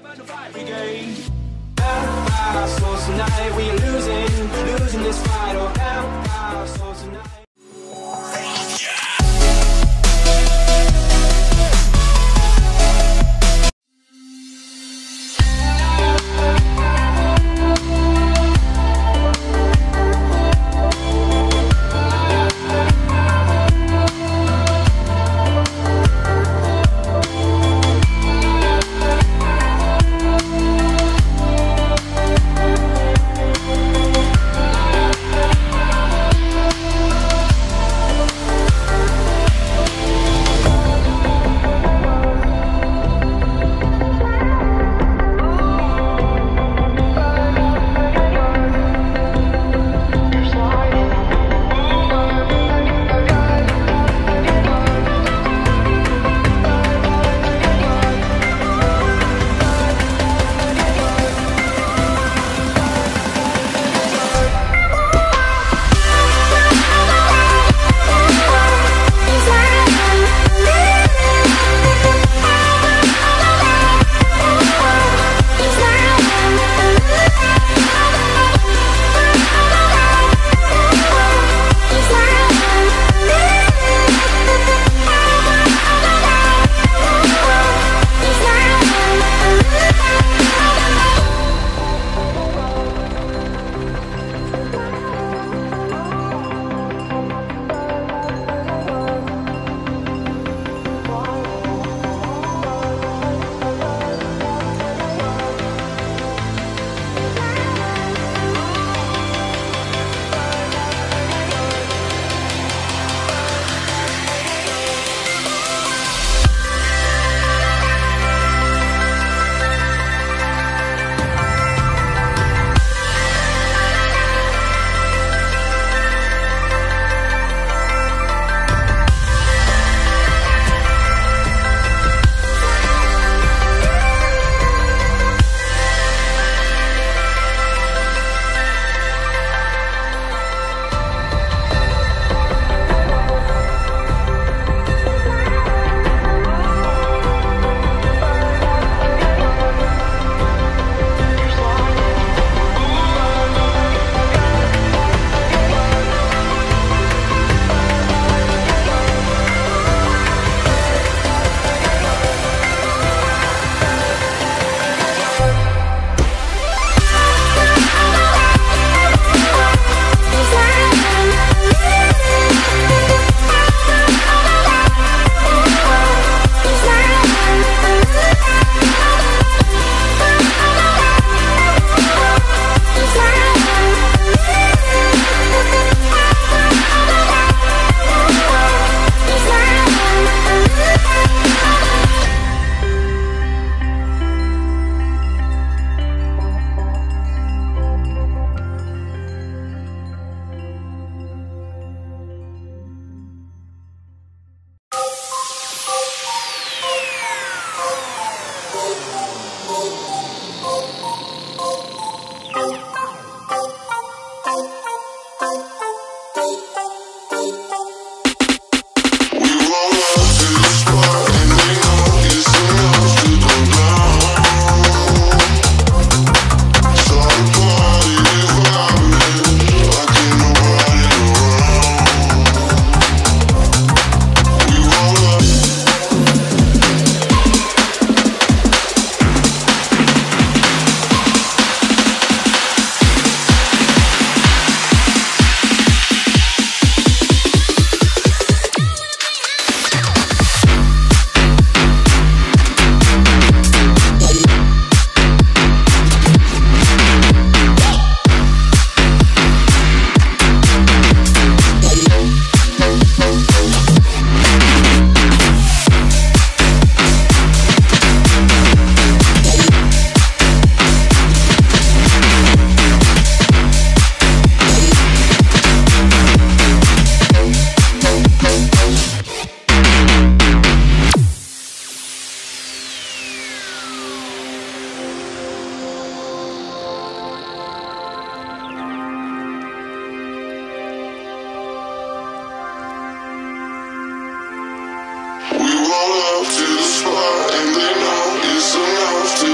So tonight we losing, this fight. Oh, hell, so tonight. And they know it's enough